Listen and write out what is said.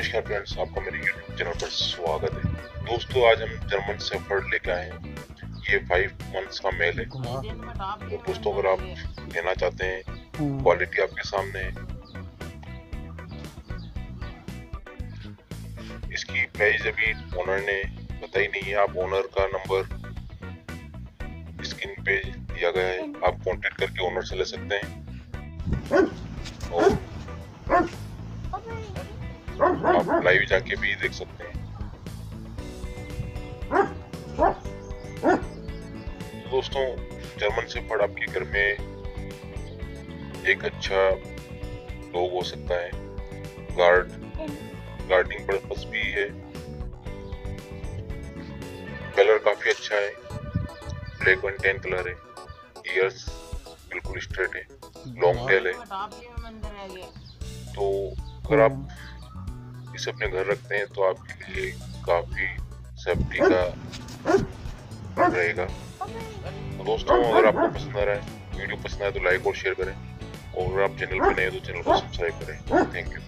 नमस्कार फ्रेंड्स आपका मेरे यूट्यूब चैनल पर स्वागत है। दोस्तों आज हम जर्मन सेफर्ड लेके आए हैं। ये फाइव मंथ्स का मेल है। तो दोस्तों अगर आप लेना चाहते हैं क्वालिटी आपके सामने है। इसकी प्राइस अभी ओनर ने बताई नहीं है। आप ओनर का नंबर स्क्रीन पे दिया गया है। आप कांटेक्ट करके ओनर से ले सकते हैं। और आप लाइव जाके भी देख सकते हैं। तो दोस्तों जर्मन से फड़ आपके घर में एक अच्छा डॉग हो सकता है। गार्ड गार्डिंग पर्पस भी है। कलर काफ़ी अच्छा है। ब्लैक एंड टेन कलर है। ईयर्स बिल्कुल स्ट्रेट है। लॉन्ग टेल है। तो अगर आप इसे अपने घर रखते हैं तो आपके लिए काफ़ी सेफ्टी का रहेगा। तो दोस्तों अगर आपको पसंद आ रहा है वीडियो पसंद आए तो लाइक और शेयर करें। और अगर आप चैनल पर नए हो तो चैनल को सब्सक्राइब करें। Thank you